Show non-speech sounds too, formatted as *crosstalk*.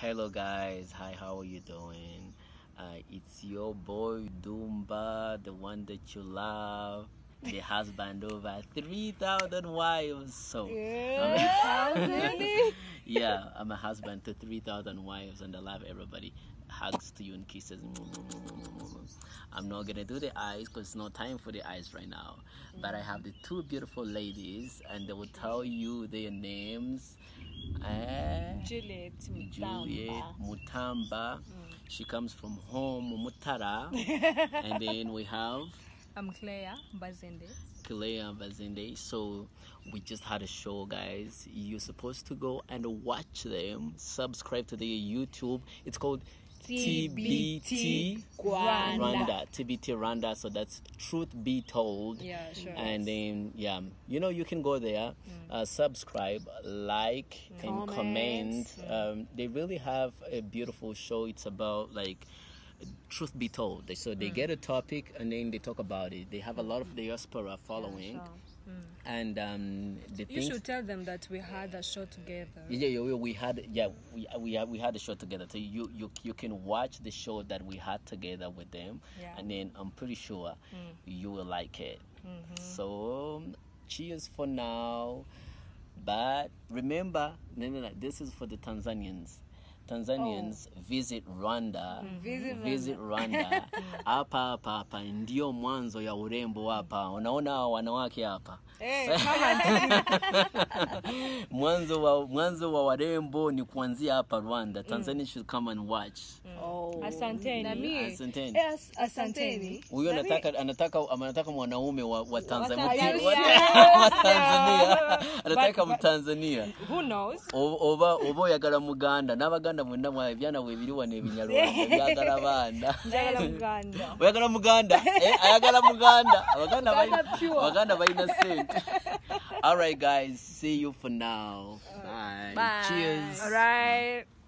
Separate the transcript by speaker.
Speaker 1: Hello guys, hi, how are you doing? Uh, it's your boy Dumba, the one that you love, the *laughs* husband over 3,000 wives. So, *laughs*
Speaker 2: Really? *laughs*
Speaker 1: yeah, I'm a husband to 3,000 wives and I love everybody. Hugs to you and kisses. I'm not gonna do the eyes because it's not time for the eyes right now. But I have the two beautiful ladies and they will tell you their names. Eh?
Speaker 2: Juliet
Speaker 1: Juliet
Speaker 2: Mutamba.
Speaker 1: Mutamba. She comes from home, Mutara. *laughs* and then we have
Speaker 2: I'm Claire Bazende.
Speaker 1: Kilea Bazinde. So we just had a show, guys. You're supposed to go and watch them. Subscribe to their YouTube. It's called TBT
Speaker 2: Rwanda.
Speaker 1: Rwanda. TBT Rwanda. So that's Truth Be Told.
Speaker 2: Yeah, sure.
Speaker 1: And then, yeah, you know, you can go there, mm. uh, subscribe, like, mm. and comment. Mm. Um, they really have a beautiful show. It's about like truth be told. They- So they get a topic and then they talk about it. They have a lot of diaspora following, Mm. and um, the
Speaker 2: You
Speaker 1: things.
Speaker 2: should tell them that we had a show together.
Speaker 1: Yeah, yeah, we- we had yeah we we had, we had a show together. So you you you can watch the show that we had together with them,
Speaker 2: Yeah.
Speaker 1: and then I'm pretty sure mm. you will like it. Mm-hmm. So um, cheers for now, but remember, no, no, no, this is for the Tanzanians. Tanzanians oh. visit Rwanda, visit visit Rwanda. *laughs* Hapa hapa hapa ndio mwanzo ya urembo hapa. Unaona hawa wanawake hapa *laughs* *laughs* mwanzo wa mwanzo wa warembo ni kuanzia hapa Rwanda. Tanzania mm. should come and watch.
Speaker 2: Asanteni.
Speaker 1: Asanteni.
Speaker 3: Yes, asanteni.
Speaker 1: Huyo anataka anataka anataka mwanaume wa, wa Tanzania.
Speaker 2: Tanzania.
Speaker 1: Wa Tanzania. Anataka Mtanzania.
Speaker 2: Who knows?
Speaker 1: Oba oba oyagala muganda mwenna ebyana wano byagala baana oyagala muganda. Eh, ayagala muganda. Abaganda balina sente. All right guys. See you for now. Bye,
Speaker 3: Bye.
Speaker 1: cheers.
Speaker 2: All right.